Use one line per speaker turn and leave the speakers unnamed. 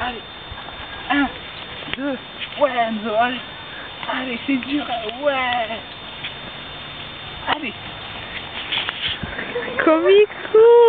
Allez. 1, 2, ouais, Enzo, allez. Allez, c'est dur, hein, ouais. Allez.
Comique cool.